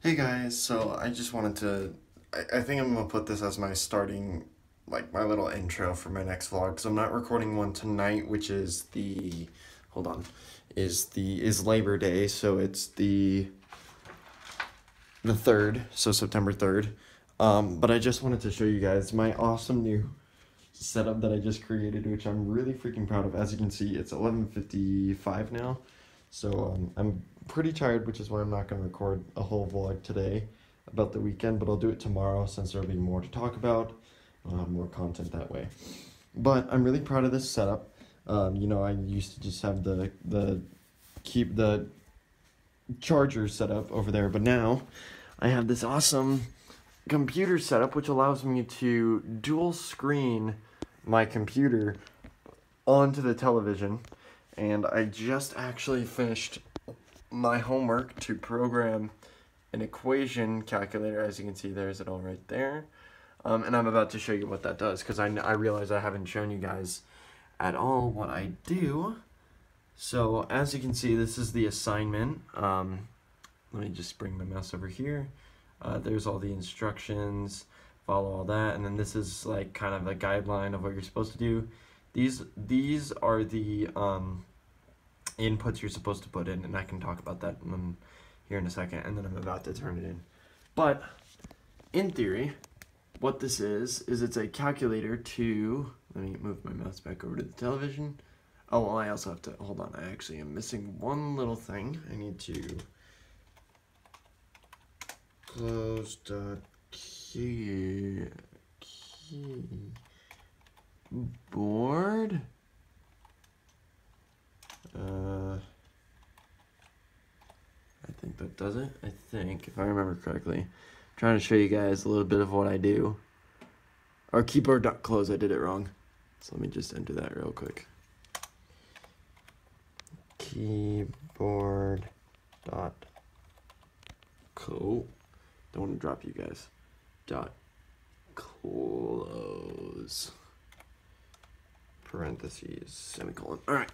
Hey guys, so I just wanted to. I, I think I'm gonna put this as my starting, like my little intro for my next vlog. Because I'm not recording one tonight, which is the. Hold on. Is the. Is Labor Day, so it's the. The 3rd, so September 3rd. Um, but I just wanted to show you guys my awesome new setup that I just created, which I'm really freaking proud of. As you can see, it's 11.55 now. So um, I'm pretty tired, which is why I'm not going to record a whole vlog today about the weekend, but I'll do it tomorrow since there'll be more to talk about. I'll have more content that way. But I'm really proud of this setup. Um, you know, I used to just have the the keep the charger set up over there, but now I have this awesome computer setup which allows me to dual screen my computer onto the television and I just actually finished my homework to program an equation calculator. As you can see, there's it all right there. Um, and I'm about to show you what that does because I, I realize I haven't shown you guys at all what I do. So as you can see, this is the assignment. Um, let me just bring my mouse over here. Uh, there's all the instructions, follow all that, and then this is like kind of a guideline of what you're supposed to do. These these are the um, inputs you're supposed to put in, and I can talk about that in, here in a second, and then I'm about to turn it in. But in theory, what this is is it's a calculator to let me move my mouse back over to the television. Oh, well, I also have to hold on. I actually am missing one little thing. I need to close the key keyboard. Uh, I think that does it. I think, if I remember correctly. I'm trying to show you guys a little bit of what I do. Our keyboard dot close, I did it wrong. So let me just enter that real quick. Keyboard dot co. Don't want to drop you guys. Dot close. Parentheses, semicolon. All right.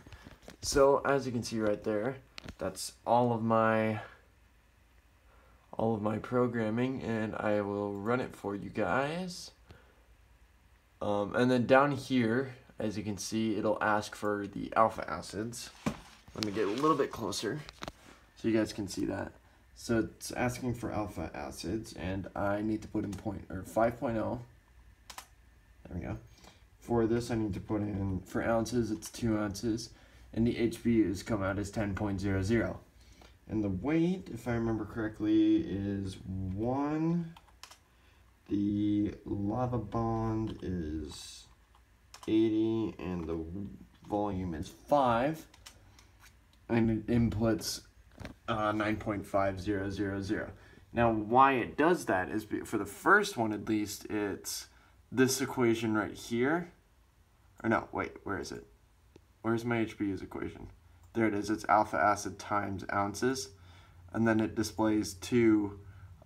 So as you can see right there, that's all of my all of my programming and I will run it for you guys. Um, and then down here, as you can see, it'll ask for the alpha acids. Let me get a little bit closer so you guys can see that. So it's asking for alpha acids and I need to put in point or 5.0. There we go. For this I need to put in, for ounces it's 2 ounces and the HBUs come out as 10.00. And the weight, if I remember correctly, is 1. The Lovibond is 80, and the volume is 5. And it inputs uh, 9.5000. Now, why it does that is for the first one at least, it's this equation right here. Or no, wait, where is it? Where's my HBU's equation? There it is. It's alpha acid times ounces. And then it displays two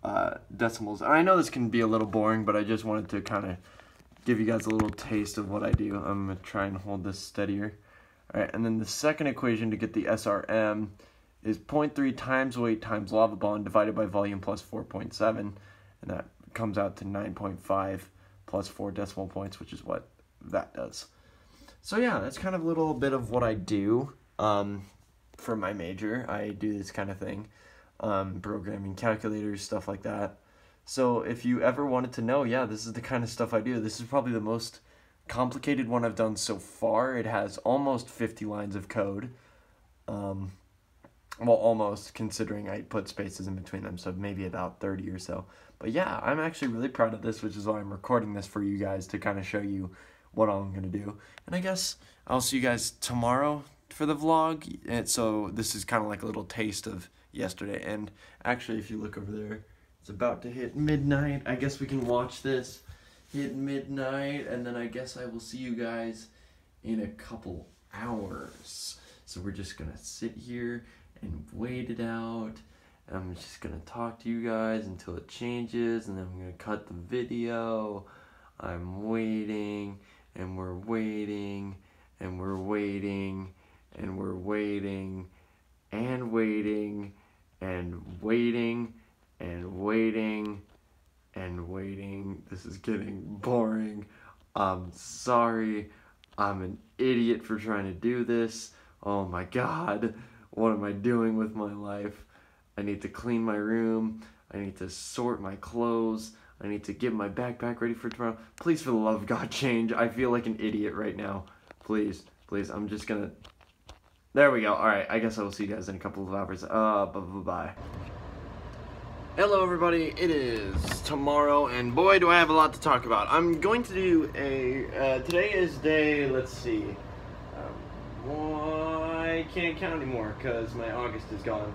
uh, decimals. And I know this can be a little boring, but I just wanted to kind of give you guys a little taste of what I do. I'm going to try and hold this steadier. All right, and then the second equation to get the SRM is 0.3 times weight times Lovibond divided by volume plus 4.7. And that comes out to 9.5 plus 4 decimal points, which is what that does. So yeah, that's kind of a little bit of what I do um, for my major. I do this kind of thing, um, programming calculators, stuff like that. So if you ever wanted to know, yeah, this is the kind of stuff I do. This is probably the most complicated one I've done so far. It has almost 50 lines of code. Um, well, almost, considering I put spaces in between them, so maybe about 30 or so. But yeah, I'm actually really proud of this, which is why I'm recording this for you guys to kind of show you what I'm gonna do. And I guess I'll see you guys tomorrow for the vlog. And so this is kind of like a little taste of yesterday. And actually, if you look over there, it's about to hit midnight. I guess we can watch this hit midnight, and then I guess I will see you guys in a couple hours. So we're just gonna sit here and wait it out. I'm just gonna talk to you guys until it changes, and then I'm gonna cut the video. I'm waiting and we're waiting and we're waiting and we're waiting and waiting and waiting and waiting and waiting. This is getting boring. I'm sorry. I'm an idiot for trying to do this. Oh my god. What am I doing with my life? I need to clean my room. I need to sort my clothes. I need to get my backpack ready for tomorrow. Please, for the love of God, change. I feel like an idiot right now. Please, please. I'm just gonna. There we go. All right. I guess I will see you guys in a couple of hours. Uh, bye bye bye. Hello, everybody. It is tomorrow, and boy, do I have a lot to talk about. I'm going to do a. Uh, today is day. Let's see. Um, I can't count anymore because my August is gone.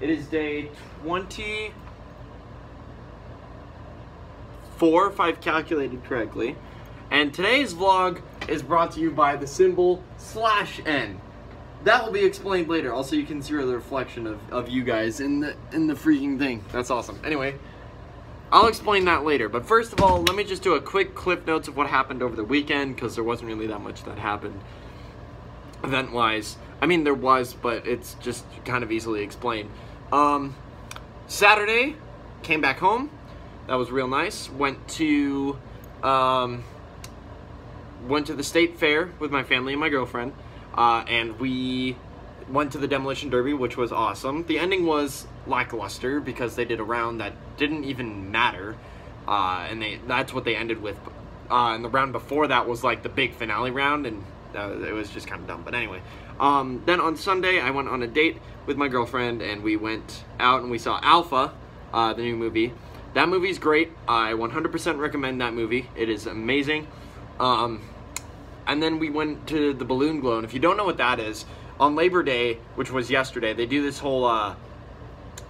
It is day 20 four if I've calculated correctly. And today's vlog is brought to you by the symbol slash N. That will be explained later. Also, you can see the reflection of, of you guys in the in the freaking thing. That's awesome. Anyway, I'll explain that later. But first of all, let me just do a quick clip notes of what happened over the weekend because there wasn't really that much that happened event-wise. I mean, there was, but it's just kind of easily explained. Um, Saturday, came back home. That was real nice. Went to um, went to the state fair with my family and my girlfriend, uh, and we went to the demolition derby, which was awesome. The ending was lackluster because they did a round that didn't even matter, uh, and they that's what they ended with. Uh, and the round before that was like the big finale round, and it was just kind of dumb. But anyway, um, then on Sunday I went on a date with my girlfriend, and we went out and we saw Alpha, uh, the new movie. That movie's great. I 100% recommend that movie. It is amazing. Um, and then we went to the Balloon Glow. And if you don't know what that is, on Labor Day, which was yesterday, they do this whole uh,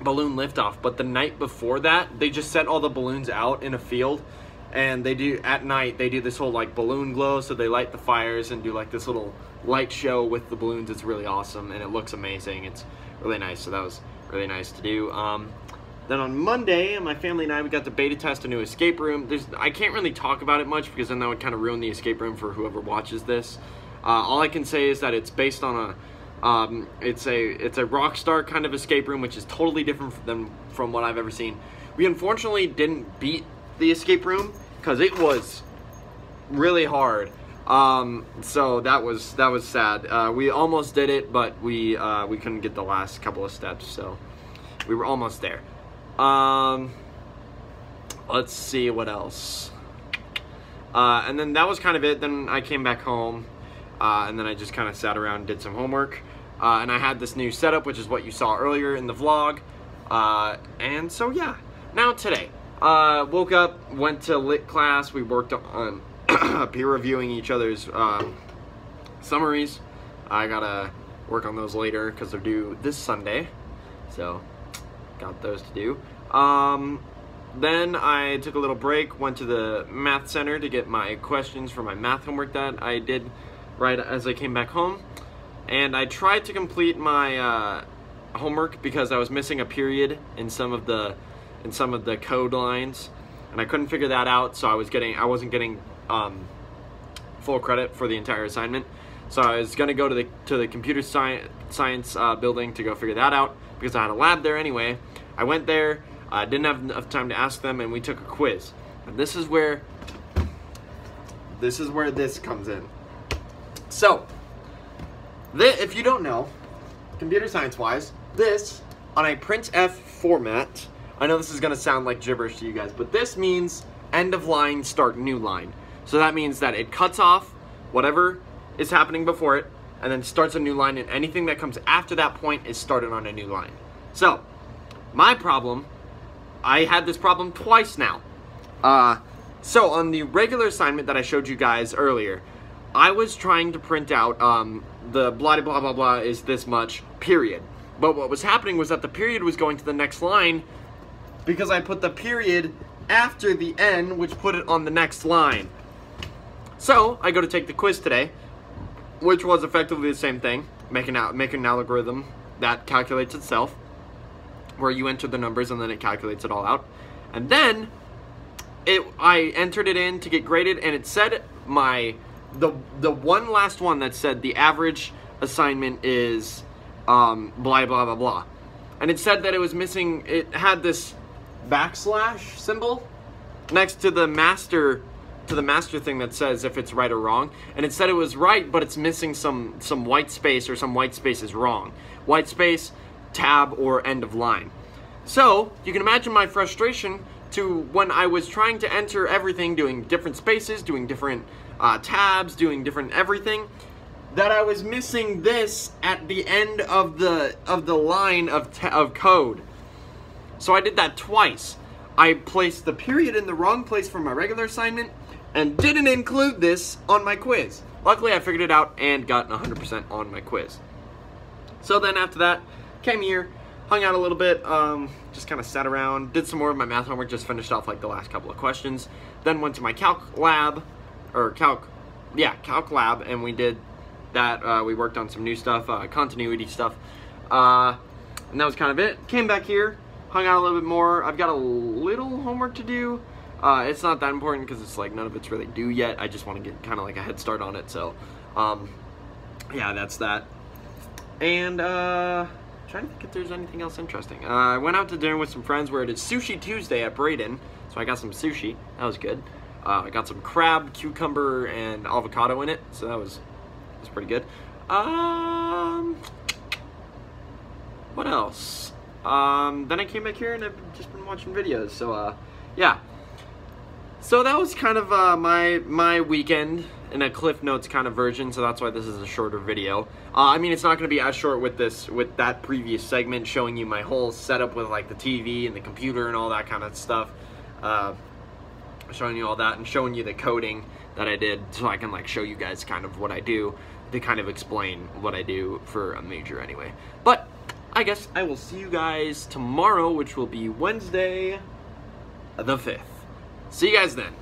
balloon liftoff. But the night before that, they just set all the balloons out in a field. And they do, at night, they do this whole like balloon glow. So they light the fires and do like this little light show with the balloons. It's really awesome and it looks amazing. It's really nice. So that was really nice to do. Um, then on Monday, my family and I, we got to beta test a new escape room. There's, I can't really talk about it much because then that would kind of ruin the escape room for whoever watches this. Uh, all I can say is that it's based on a, um, it's a, it's a Rockstar kind of escape room, which is totally different than from what I've ever seen. We unfortunately didn't beat the escape room because it was really hard. Um, so that was that was sad. Uh, we almost did it, but we uh, we couldn't get the last couple of steps. So we were almost there. Um, let's see what else. Uh, and then that was kind of it. Then I came back home, uh, and then I just kind of sat around did some homework. Uh, and I had this new setup, which is what you saw earlier in the vlog. Uh, and so yeah, now today. Uh, woke up, went to lit class. We worked on peer reviewing each other's uh, summaries. I gotta work on those later because they're due this Sunday. So got those to do. Um, then I took a little break, went to the math center to get my questions for my math homework that I did right as I came back home. And I tried to complete my uh, homework because I was missing a period in some of the in some of the code lines, and I couldn't figure that out. So I was getting I wasn't getting um, full credit for the entire assignment. So I was gonna go to the to the computer science science uh, building to go figure that out because I had a lab there anyway. I went there, I didn't have enough time to ask them, and we took a quiz. And this is where this is where this comes in. So, if you don't know, computer science wise, this on a printf format, I know this is gonna sound like gibberish to you guys, but this means end of line, start new line. So that means that it cuts off whatever is happening before it, and then starts a new line, and anything that comes after that point is started on a new line. So, my problem, I had this problem twice now. Uh, so on the regular assignment that I showed you guys earlier, I was trying to print out um, the blah blah blah blah is this much, period. But what was happening was that the period was going to the next line because I put the period after the N, which put it on the next line. So, I go to take the quiz today, which was effectively the same thing, make an, make an algorithm that calculates itself, where you enter the numbers and then it calculates it all out. And then it I entered it in to get graded and it said my the the one last one that said the average assignment is um, blah blah blah blah. And it said that it was missing it had this backslash symbol next to the master to the master thing that says if it's right or wrong and it said it was right but it's missing some some white space or some white space is wrong. White space tab or end of line. So you can imagine my frustration to when I was trying to enter everything doing different spaces doing different uh, tabs doing different everything that I was missing this at the end of the of the line of of code. So I did that twice I placed the period in the wrong place for my regular assignment and didn't include this on my quiz. Luckily, I figured it out and got 100% on my quiz. So then after that, came here, hung out a little bit, um, just kind of sat around, did some more of my math homework, just finished off like the last couple of questions. Then went to my calc lab, or calc, yeah, calc lab, and we did that. Uh, we worked on some new stuff, uh, continuity stuff. Uh, and that was kind of it. Came back here, hung out a little bit more. I've got a little homework to do. Uh, it's not that important because it's like none of it's really due yet. I just want to get kind of like a head start on it. So, um, yeah, that's that. And uh, trying to think if there's anything else interesting. Uh, I went out to dinner with some friends where it is Sushi Tuesday at Braiden. So I got some sushi. That was good. Uh, I got some crab, cucumber, and avocado in it. So that was was pretty good. Um, what else? Um, then I came back here and I've just been watching videos. So, uh, yeah. So that was kind of uh, my my weekend in a Cliff Notes kind of version. So that's why this is a shorter video. Uh, I mean, it's not going to be as short with this with that previous segment showing you my whole setup with like the TV and the computer and all that kind of stuff. Uh, showing you all that and showing you the coding that I did so I can like show you guys kind of what I do to kind of explain what I do for a major anyway. But I guess I will see you guys tomorrow, which will be Wednesday the 5th. See you guys then.